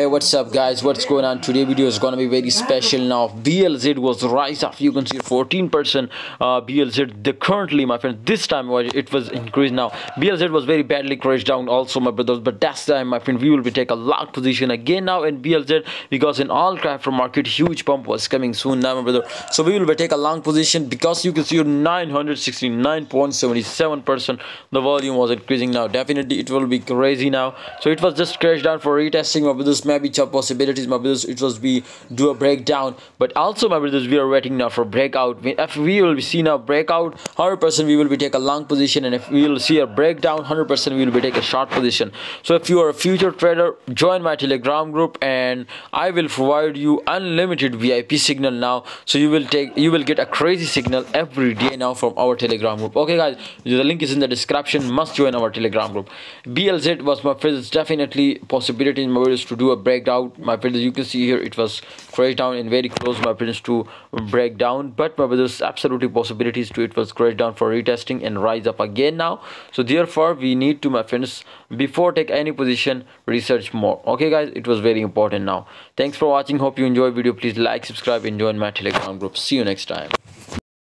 hey what's up guys? What's going on? Today video is gonna be very special. Now blz was rise up. You can see 14 percent uh, blz the currently my friend this time it was increased. Now blz was very badly crashed down also my brothers but that's time my friend we will be take a lock position again now in blz because in all crypto market huge pump was coming soon now my brother. So we will be take a long position because you can see 969.77 percent the volume was increasing. Now definitely it will be crazy now. So it was just crashed down for retesting my brothers maybe top possibilities my brothers it was we do a breakdown. But also my brothers we are waiting now for breakout. If we will be see now breakout 100 percent we will be take a long position. And if we will see a breakdown 100 percent we will be take a short position. So if you are a future trader join my telegram group and i will provide you unlimited vip signal now. So you will take you will get a crazy signal every day now from our telegram group. Okay guys the link is in the description. Must join our telegram group. Blz was my first definitely possibility in my videos to do a breakdown my friends you can see here it was crashed down and very close my friends to break down. But my brothers absolutely possibilities to it was crashed down for retesting and rise up again now. So therefore we need to my friends before take any position research more. Okay guys? It was very important now. Thanks for watching. Hope you enjoy video. Please like subscribe and join my telegram group. See you next time